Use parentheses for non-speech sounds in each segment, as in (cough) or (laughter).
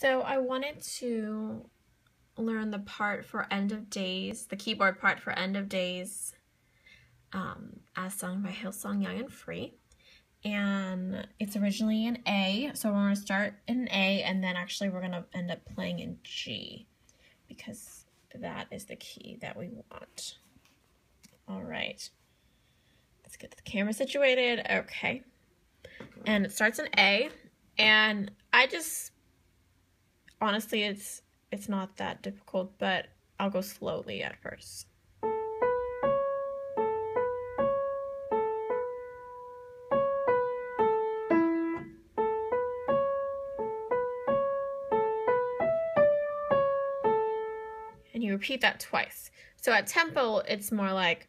So I wanted to learn the part for end of days, the keyboard part for end of days, um, as sung by Hillsong Young and Free. And it's originally in A, so we're going to start in A, and then actually we're going to end up playing in G because that is the key that we want. All right. Let's get the camera situated. Okay. And it starts in A, and I just honestly it's it's not that difficult, but I'll go slowly at first. And you repeat that twice. So at tempo, it's more like.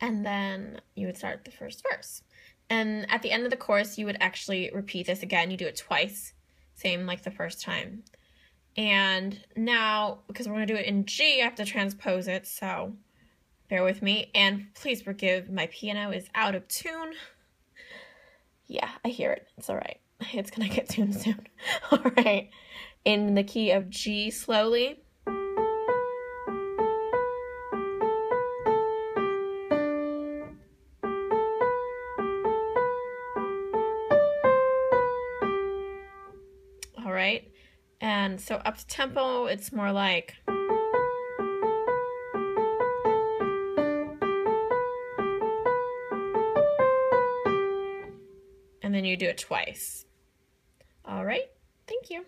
And then you would start the first verse. And at the end of the chorus, you would actually repeat this again. You do it twice, same like the first time. And now, because we're going to do it in G, I have to transpose it, so bear with me. And please forgive, my piano is out of tune. Yeah, I hear it. It's all right. (laughs) It's going to get tuned soon. (laughs) all right. In the key of G slowly. Right. And so up to tempo, it's more like. And then you do it twice. All right. Thank you.